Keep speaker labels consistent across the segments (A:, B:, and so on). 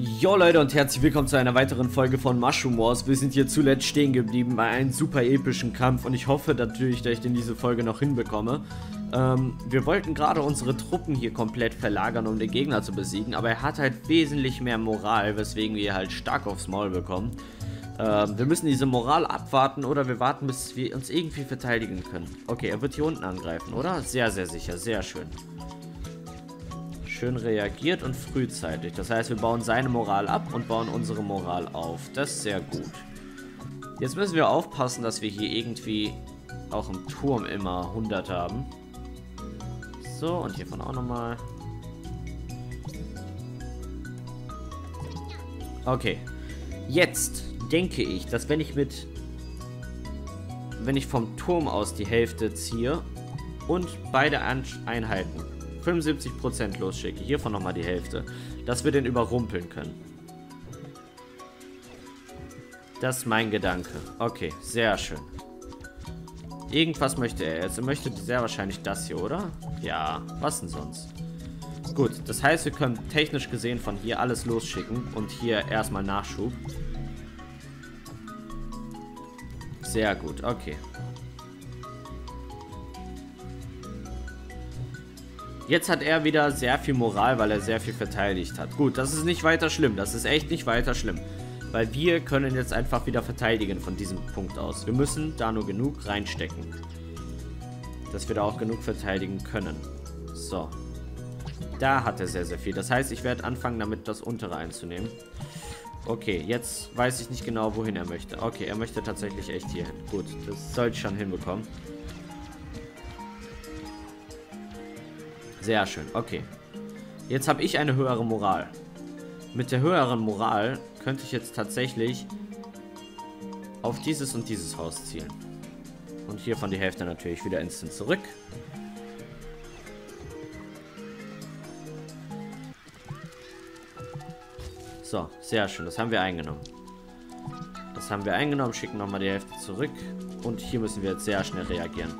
A: Jo Leute und herzlich willkommen zu einer weiteren Folge von Mushroom Wars. Wir sind hier zuletzt stehen geblieben bei einem super epischen Kampf und ich hoffe natürlich, dass ich den diese Folge noch hinbekomme. Ähm, wir wollten gerade unsere Truppen hier komplett verlagern, um den Gegner zu besiegen, aber er hat halt wesentlich mehr Moral, weswegen wir halt stark aufs Maul bekommen. Ähm, wir müssen diese Moral abwarten oder wir warten, bis wir uns irgendwie verteidigen können. Okay, er wird hier unten angreifen, oder? Sehr, sehr sicher, sehr schön schön reagiert und frühzeitig. Das heißt, wir bauen seine Moral ab und bauen unsere Moral auf. Das ist sehr gut. Jetzt müssen wir aufpassen, dass wir hier irgendwie auch im Turm immer 100 haben. So, und hiervon auch nochmal. Okay. Jetzt denke ich, dass wenn ich mit... Wenn ich vom Turm aus die Hälfte ziehe und beide Einheiten 75% losschicke. Hiervon nochmal die Hälfte. Dass wir den überrumpeln können. Das ist mein Gedanke. Okay, sehr schön. Irgendwas möchte er jetzt. Er möchte sehr wahrscheinlich das hier, oder? Ja, was denn sonst? Gut, das heißt, wir können technisch gesehen von hier alles losschicken und hier erstmal Nachschub. Sehr gut, okay. Jetzt hat er wieder sehr viel Moral, weil er sehr viel verteidigt hat. Gut, das ist nicht weiter schlimm. Das ist echt nicht weiter schlimm. Weil wir können jetzt einfach wieder verteidigen von diesem Punkt aus. Wir müssen da nur genug reinstecken. Dass wir da auch genug verteidigen können. So. Da hat er sehr, sehr viel. Das heißt, ich werde anfangen, damit das untere einzunehmen. Okay, jetzt weiß ich nicht genau, wohin er möchte. Okay, er möchte tatsächlich echt hier hin. Gut, das soll ich schon hinbekommen. Sehr schön, okay. Jetzt habe ich eine höhere Moral. Mit der höheren Moral könnte ich jetzt tatsächlich auf dieses und dieses Haus zielen. Und hiervon die Hälfte natürlich wieder instant zurück. So, sehr schön. Das haben wir eingenommen. Das haben wir eingenommen, schicken nochmal die Hälfte zurück. Und hier müssen wir jetzt sehr schnell reagieren.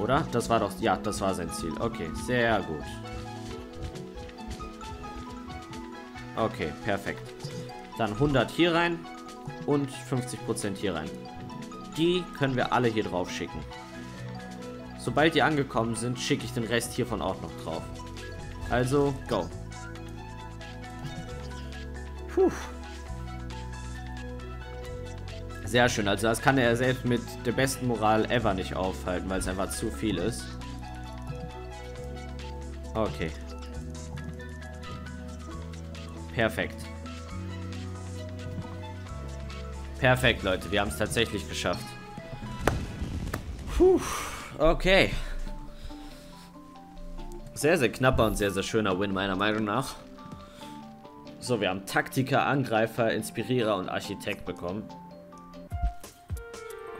A: Oder? Das war doch... Ja, das war sein Ziel. Okay, sehr gut. Okay, perfekt. Dann 100 hier rein und 50% hier rein. Die können wir alle hier drauf schicken. Sobald die angekommen sind, schicke ich den Rest hiervon auch noch drauf. Also, go. Puh. Sehr schön. Also das kann er selbst mit der besten Moral ever nicht aufhalten, weil es einfach zu viel ist. Okay. Perfekt. Perfekt, Leute. Wir haben es tatsächlich geschafft. Puh. Okay. Sehr, sehr knapper und sehr, sehr schöner Win, meiner Meinung nach. So, wir haben Taktiker, Angreifer, Inspirierer und Architekt bekommen.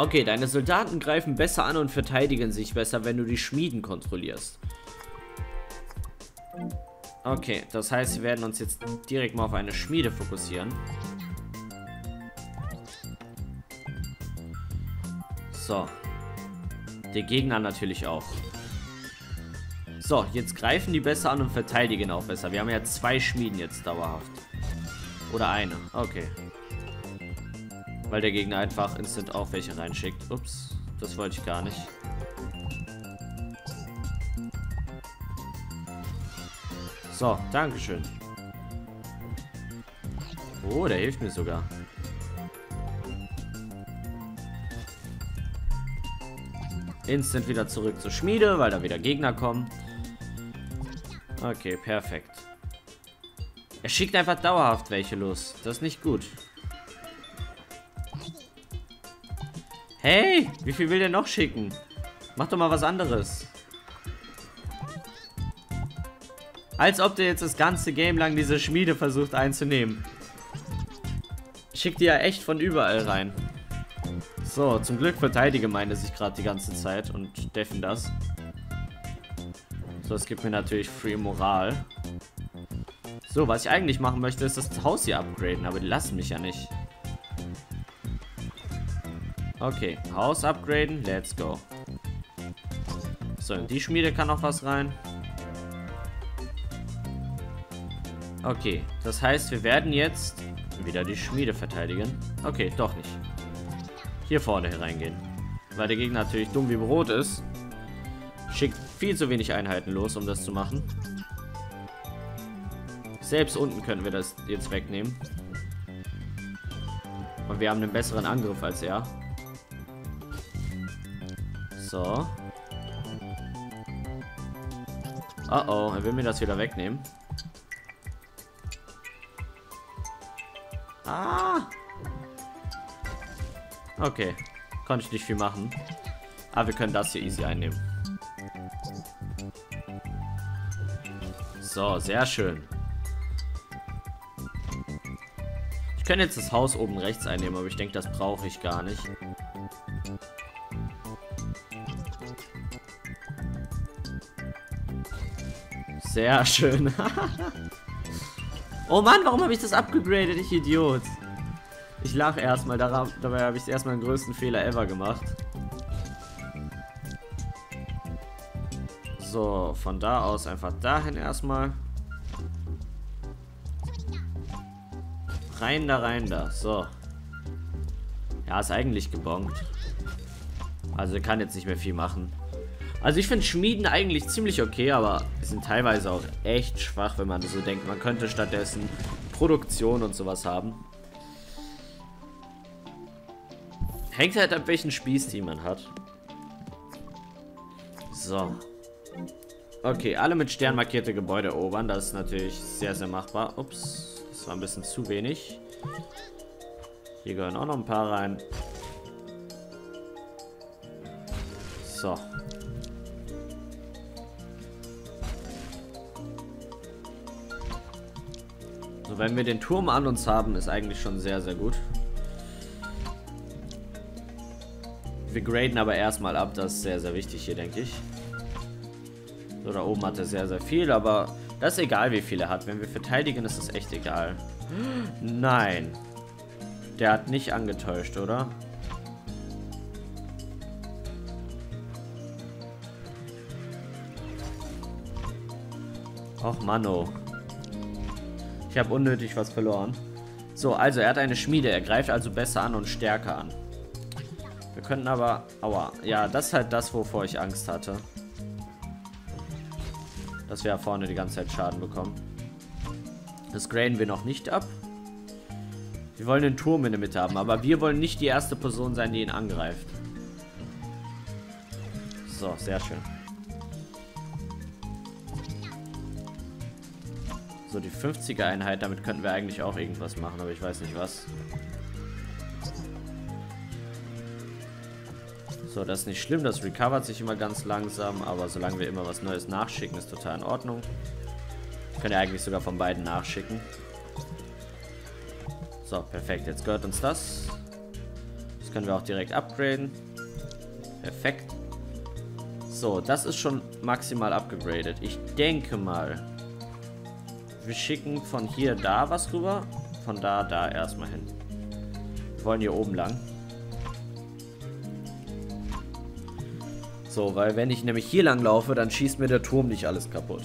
A: Okay, deine Soldaten greifen besser an und verteidigen sich besser, wenn du die Schmieden kontrollierst. Okay, das heißt, wir werden uns jetzt direkt mal auf eine Schmiede fokussieren. So. Der Gegner natürlich auch. So, jetzt greifen die besser an und verteidigen auch besser. Wir haben ja zwei Schmieden jetzt dauerhaft. Oder eine. Okay. Weil der Gegner einfach instant auch welche reinschickt. Ups, das wollte ich gar nicht. So, Dankeschön. Oh, der hilft mir sogar. Instant wieder zurück zur Schmiede, weil da wieder Gegner kommen. Okay, perfekt. Er schickt einfach dauerhaft welche los. Das ist nicht gut. Hey, wie viel will der noch schicken? Mach doch mal was anderes. Als ob der jetzt das ganze Game lang diese Schmiede versucht einzunehmen. Schickt die ja echt von überall rein. So, zum Glück verteidige meine sich gerade die ganze Zeit und deffen das. So, es gibt mir natürlich Free Moral. So, was ich eigentlich machen möchte, ist das Haus hier upgraden, aber die lassen mich ja nicht. Okay, Haus upgraden, let's go. So, in die Schmiede kann noch was rein. Okay, das heißt, wir werden jetzt wieder die Schmiede verteidigen. Okay, doch nicht. Hier vorne hereingehen. Weil der Gegner natürlich dumm wie Brot ist. Schickt viel zu wenig Einheiten los, um das zu machen. Selbst unten könnten wir das jetzt wegnehmen. Und wir haben einen besseren Angriff als er. So. Oh oh, er will mir das wieder wegnehmen. Ah! Okay. Konnte ich nicht viel machen. Aber wir können das hier easy einnehmen. So, sehr schön. Ich könnte jetzt das Haus oben rechts einnehmen, aber ich denke, das brauche ich gar nicht. Sehr schön. oh Mann, warum habe ich das abgegradet, ich Idiot? Ich lache erstmal, dabei habe ich erstmal den größten Fehler ever gemacht. So, von da aus einfach dahin erstmal. Rein da, rein da. So. Ja, ist eigentlich gebongt. Also kann jetzt nicht mehr viel machen. Also ich finde Schmieden eigentlich ziemlich okay, aber sind teilweise auch echt schwach, wenn man so denkt. Man könnte stattdessen Produktion und sowas haben. Hängt halt ab welchen Spießteam man hat. So. Okay, alle mit Stern markierte Gebäude erobern. Das ist natürlich sehr, sehr machbar. Ups, das war ein bisschen zu wenig. Hier gehören auch noch ein paar rein. So. Wenn wir den Turm an uns haben, ist eigentlich schon sehr, sehr gut. Wir graden aber erstmal ab, das ist sehr, sehr wichtig hier, denke ich. So, da oben hat er sehr, sehr viel, aber das ist egal, wie viel er hat. Wenn wir verteidigen, ist es echt egal. Nein. Der hat nicht angetäuscht, oder? Och, Mano. Ich habe unnötig was verloren. So, also er hat eine Schmiede. Er greift also besser an und stärker an. Wir könnten aber... Aua. Ja, das ist halt das, wovor ich Angst hatte dass wir ja vorne die ganze Zeit Schaden bekommen. Das graden wir noch nicht ab. Wir wollen den Turm in der Mitte haben, aber wir wollen nicht die erste Person sein, die ihn angreift. So, sehr schön. So, die 50er Einheit, damit könnten wir eigentlich auch irgendwas machen, aber ich weiß nicht was. So, das ist nicht schlimm, das recovert sich immer ganz langsam, aber solange wir immer was Neues nachschicken, ist total in Ordnung. Können ja eigentlich sogar von beiden nachschicken. So, perfekt, jetzt gehört uns das. Das können wir auch direkt upgraden. Perfekt. So, das ist schon maximal abgegradet. Ich denke mal, wir schicken von hier da was rüber, von da da erstmal hin. Wir wollen hier oben lang. So, weil wenn ich nämlich hier lang laufe, dann schießt mir der Turm nicht alles kaputt.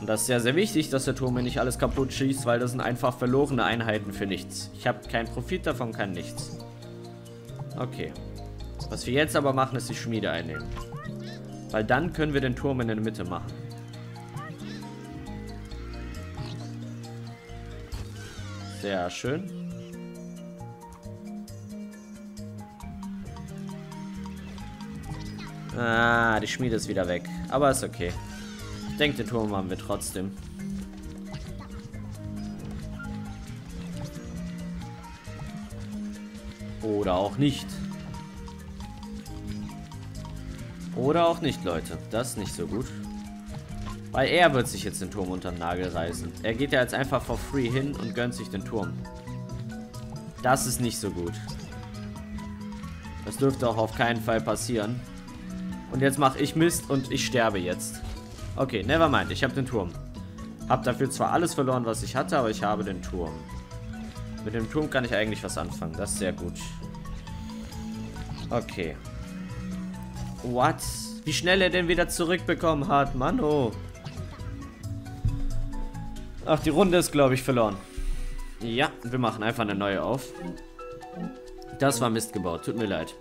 A: Und das ist sehr, sehr wichtig, dass der Turm mir nicht alles kaputt schießt, weil das sind einfach verlorene Einheiten für nichts. Ich habe keinen Profit davon, kein nichts. Okay. Was wir jetzt aber machen, ist die Schmiede einnehmen. Weil dann können wir den Turm in der Mitte machen. Sehr schön. Ah, die Schmiede ist wieder weg. Aber ist okay. Ich denke, den Turm haben wir trotzdem. Oder auch nicht. Oder auch nicht, Leute. Das ist nicht so gut. Weil er wird sich jetzt den Turm unter den Nagel reißen. Er geht ja jetzt einfach for free hin und gönnt sich den Turm. Das ist nicht so gut. Das dürfte auch auf keinen Fall passieren. Und jetzt mache ich Mist und ich sterbe jetzt. Okay, never mind. Ich habe den Turm. Hab dafür zwar alles verloren, was ich hatte, aber ich habe den Turm. Mit dem Turm kann ich eigentlich was anfangen. Das ist sehr gut. Okay. What? Wie schnell er denn wieder zurückbekommen hat. Mann, oh. Ach, die Runde ist, glaube ich, verloren. Ja, wir machen einfach eine neue auf. Das war Mist gebaut, tut mir leid.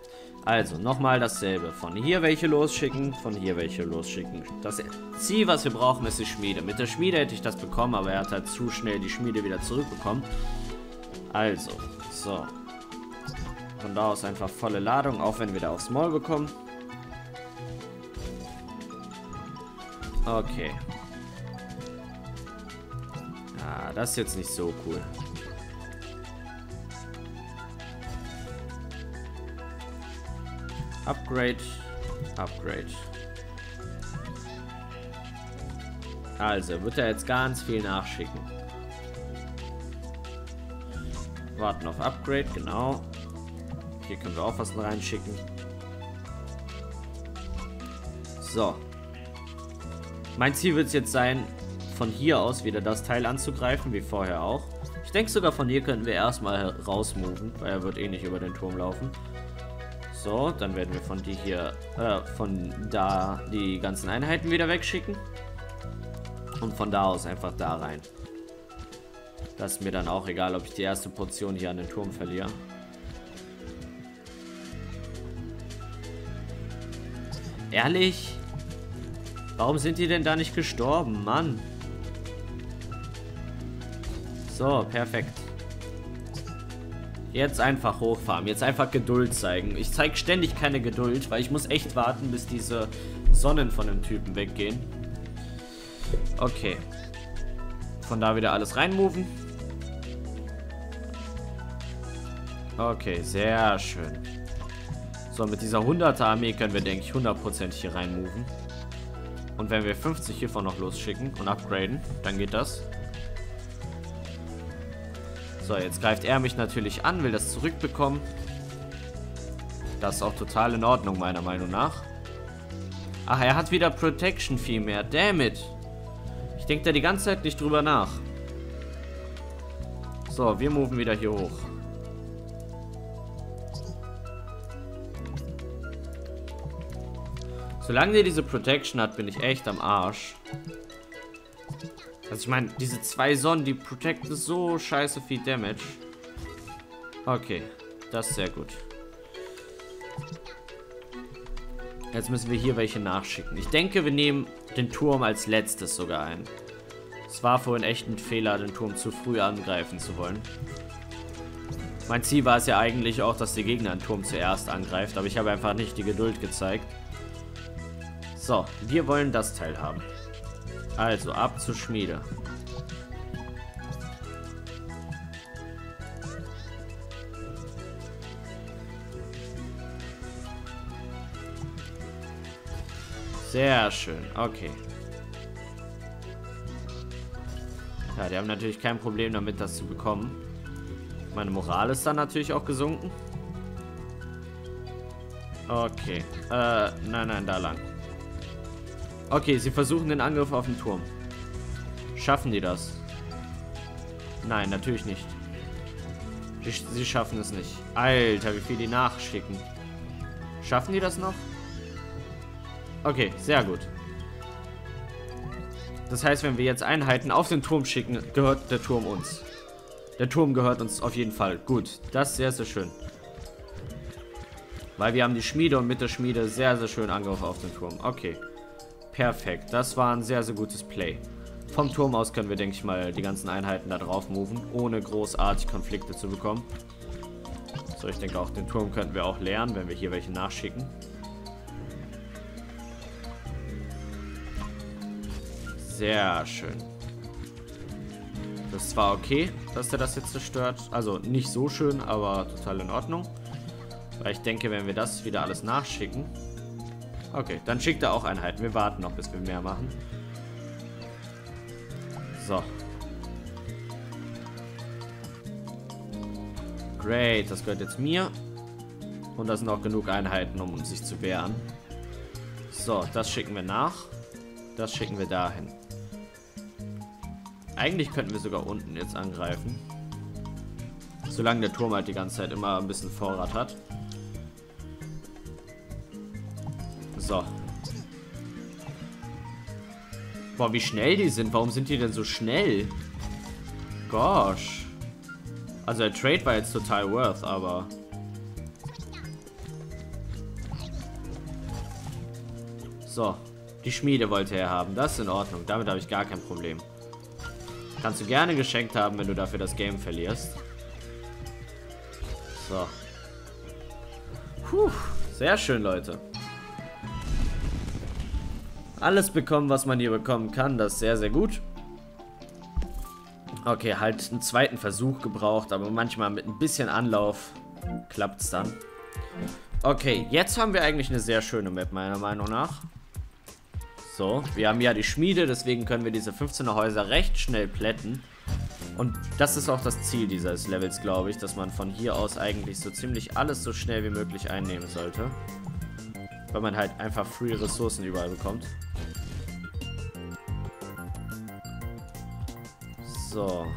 A: Also, nochmal dasselbe. Von hier welche losschicken, von hier welche losschicken. Das Ziel, was wir brauchen, ist die Schmiede. Mit der Schmiede hätte ich das bekommen, aber er hat halt zu schnell die Schmiede wieder zurückbekommen. Also, so. Von da aus einfach volle Ladung, auch wenn wir da aufs Maul bekommen. Okay. Das ist jetzt nicht so cool. Upgrade. Upgrade. Also, wird er jetzt ganz viel nachschicken. Warten auf Upgrade, genau. Hier können wir auch was reinschicken. So. Mein Ziel wird es jetzt sein, von hier aus wieder das Teil anzugreifen, wie vorher auch. Ich denke sogar von hier könnten wir erstmal rausmoven, weil er wird eh nicht über den Turm laufen. So, dann werden wir von die hier, äh, von da die ganzen Einheiten wieder wegschicken. Und von da aus einfach da rein. Das ist mir dann auch egal, ob ich die erste Portion hier an den Turm verliere. Ehrlich? Warum sind die denn da nicht gestorben, Mann? So, perfekt. Jetzt einfach hochfahren. Jetzt einfach Geduld zeigen. Ich zeige ständig keine Geduld, weil ich muss echt warten, bis diese Sonnen von dem Typen weggehen. Okay. Von da wieder alles reinmoven. Okay, sehr schön. So, mit dieser 100er Armee können wir, denke ich, 100% hier reinmoven. Und wenn wir 50 hiervon noch losschicken und upgraden, dann geht das. So, jetzt greift er mich natürlich an, will das zurückbekommen. Das ist auch total in Ordnung, meiner Meinung nach. Ach, er hat wieder Protection viel mehr. Damn it. Ich denke da die ganze Zeit nicht drüber nach. So, wir moven wieder hier hoch. Solange der diese Protection hat, bin ich echt am Arsch. Also ich meine, diese zwei Sonnen, die protecten so scheiße viel Damage. Okay, das ist sehr gut. Jetzt müssen wir hier welche nachschicken. Ich denke, wir nehmen den Turm als letztes sogar ein. Es war vorhin echt ein Fehler, den Turm zu früh angreifen zu wollen. Mein Ziel war es ja eigentlich auch, dass der Gegner den Turm zuerst angreift, aber ich habe einfach nicht die Geduld gezeigt. So, wir wollen das Teil haben. Also, ab zur Schmiede. Sehr schön, okay. Ja, die haben natürlich kein Problem damit, das zu bekommen. Meine Moral ist dann natürlich auch gesunken. Okay. Äh, nein, nein, da lang. Okay, sie versuchen den Angriff auf den Turm. Schaffen die das? Nein, natürlich nicht. Sie, sie schaffen es nicht. Alter, wie viel die nachschicken. Schaffen die das noch? Okay, sehr gut. Das heißt, wenn wir jetzt Einheiten auf den Turm schicken, gehört der Turm uns. Der Turm gehört uns auf jeden Fall. Gut, das ist sehr, sehr schön. Weil wir haben die Schmiede und mit der Schmiede sehr, sehr schön Angriff auf den Turm. Okay. Perfekt. Das war ein sehr, sehr gutes Play. Vom Turm aus können wir, denke ich mal, die ganzen Einheiten da drauf moven, ohne großartig Konflikte zu bekommen. So, ich denke auch, den Turm könnten wir auch leeren, wenn wir hier welche nachschicken. Sehr schön. Das zwar okay, dass er das jetzt zerstört. Also nicht so schön, aber total in Ordnung. Weil ich denke, wenn wir das wieder alles nachschicken, Okay, dann schickt er auch Einheiten. Wir warten noch, bis wir mehr machen. So. Great, das gehört jetzt mir. Und da sind auch genug Einheiten, um sich zu wehren. So, das schicken wir nach. Das schicken wir dahin. Eigentlich könnten wir sogar unten jetzt angreifen. Solange der Turm halt die ganze Zeit immer ein bisschen Vorrat hat. So. Boah, wie schnell die sind. Warum sind die denn so schnell? gosh. Also der Trade war jetzt total worth, aber... So, die Schmiede wollte er haben. Das ist in Ordnung. Damit habe ich gar kein Problem. Kannst du gerne geschenkt haben, wenn du dafür das Game verlierst. So. Puh, sehr schön, Leute. Alles bekommen, was man hier bekommen kann. Das ist sehr, sehr gut. Okay, halt einen zweiten Versuch gebraucht, aber manchmal mit ein bisschen Anlauf klappt es dann. Okay, jetzt haben wir eigentlich eine sehr schöne Map, meiner Meinung nach. So, wir haben ja die Schmiede, deswegen können wir diese 15er Häuser recht schnell plätten. Und das ist auch das Ziel dieses Levels, glaube ich, dass man von hier aus eigentlich so ziemlich alles so schnell wie möglich einnehmen sollte. Weil man halt einfach free Ressourcen überall bekommt. So.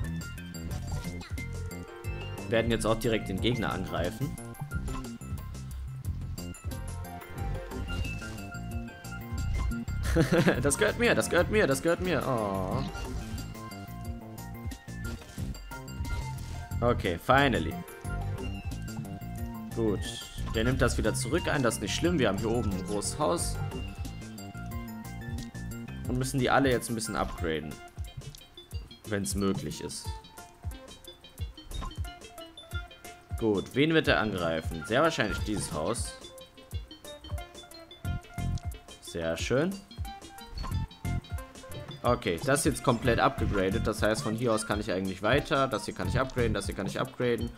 A: Wir werden jetzt auch direkt den Gegner angreifen. das gehört mir, das gehört mir, das gehört mir. Oh. Okay, finally. Gut. Der nimmt das wieder zurück ein, das ist nicht schlimm. Wir haben hier oben ein großes Haus. Und müssen die alle jetzt ein bisschen upgraden. Wenn es möglich ist. Gut, wen wird er angreifen? Sehr wahrscheinlich dieses Haus. Sehr schön. Okay, das ist jetzt komplett abgegradet. Das heißt, von hier aus kann ich eigentlich weiter. Das hier kann ich upgraden, das hier kann ich upgraden.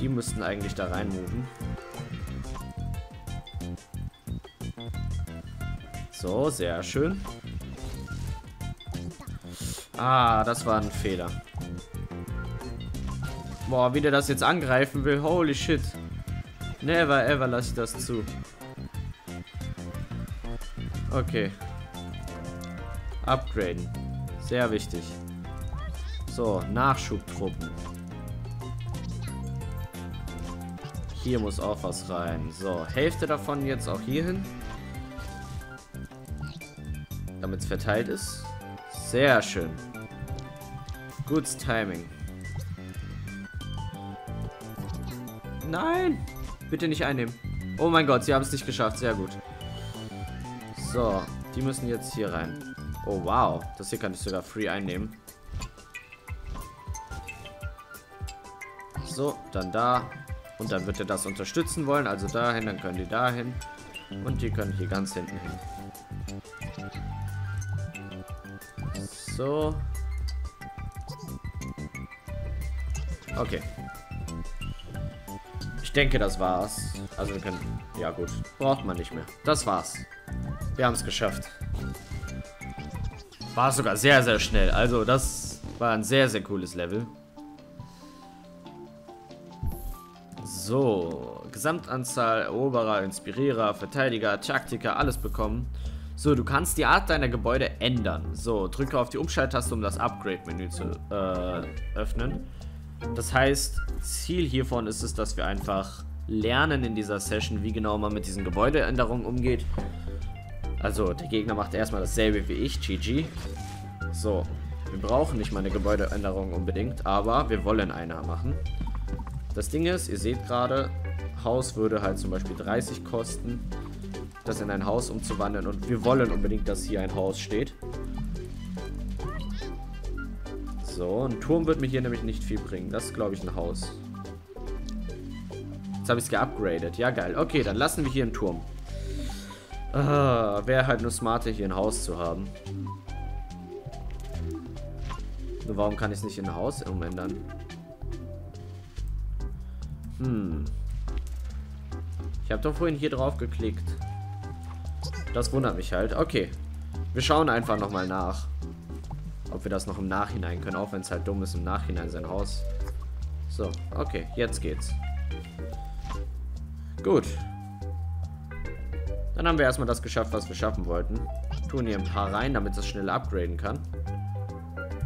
A: Die müssten eigentlich da rein moven. So, sehr schön. Ah, das war ein Fehler. Boah, wie der das jetzt angreifen will. Holy shit. Never ever lasse ich das zu. Okay. Upgraden. Sehr wichtig. So, Nachschubtruppen. Hier muss auch was rein. So, Hälfte davon jetzt auch hier hin. Damit es verteilt ist. Sehr schön. Gutes Timing. Nein! Bitte nicht einnehmen. Oh mein Gott, sie haben es nicht geschafft. Sehr gut. So, die müssen jetzt hier rein. Oh, wow. Das hier kann ich sogar free einnehmen. So, dann da. Und dann wird er das unterstützen wollen. Also dahin, dann können die dahin. Und die können hier ganz hinten hin. So. Okay. Ich denke, das war's. Also wir können... Ja gut, braucht man nicht mehr. Das war's. Wir haben es geschafft. War sogar sehr, sehr schnell. Also das war ein sehr, sehr cooles Level. So, Gesamtanzahl Eroberer, Inspirierer, Verteidiger, Taktiker, alles bekommen. So, du kannst die Art deiner Gebäude ändern. So, drücke auf die Umschalttaste, um das Upgrade-Menü zu äh, öffnen. Das heißt, Ziel hiervon ist es, dass wir einfach lernen in dieser Session, wie genau man mit diesen Gebäudeänderungen umgeht. Also, der Gegner macht erstmal dasselbe wie ich, GG. So, wir brauchen nicht mal eine Gebäudeänderung unbedingt, aber wir wollen eine machen. Das Ding ist, ihr seht gerade, Haus würde halt zum Beispiel 30 kosten, das in ein Haus umzuwandeln und wir wollen unbedingt, dass hier ein Haus steht. So, ein Turm wird mir hier nämlich nicht viel bringen. Das ist, glaube ich, ein Haus. Jetzt habe ich es geupgradet. Ja, geil. Okay, dann lassen wir hier einen Turm. Ah, Wäre halt nur smarter, hier ein Haus zu haben. Nur warum kann ich es nicht in ein Haus umändern? Hm. Ich habe doch vorhin hier drauf geklickt. Das wundert mich halt. Okay. Wir schauen einfach nochmal nach. Ob wir das noch im Nachhinein können. Auch wenn es halt dumm ist, im Nachhinein sein Haus. So, okay. Jetzt geht's. Gut. Dann haben wir erstmal das geschafft, was wir schaffen wollten. Tun hier ein paar rein, damit es schnell upgraden kann.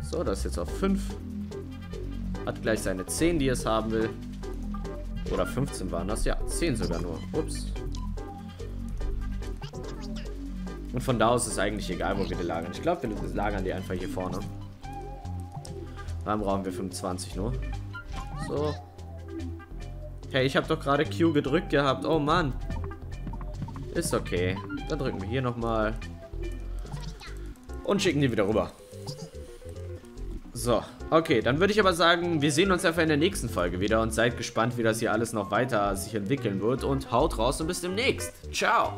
A: So, das ist jetzt auf 5. Hat gleich seine 10, die es haben will. Oder 15 waren das. Ja, 10 sogar nur. Ups. Und von da aus ist eigentlich egal, wo wir die lagern. Ich glaube, wir lagern die einfach hier vorne. Dann brauchen wir 25 nur. So. Hey, ich habe doch gerade Q gedrückt gehabt. Oh Mann. Ist okay. Dann drücken wir hier nochmal. Und schicken die wieder rüber. So, okay, dann würde ich aber sagen, wir sehen uns einfach in der nächsten Folge wieder und seid gespannt, wie das hier alles noch weiter sich entwickeln wird. Und haut raus und bis demnächst. Ciao.